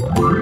Bye.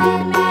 Amen.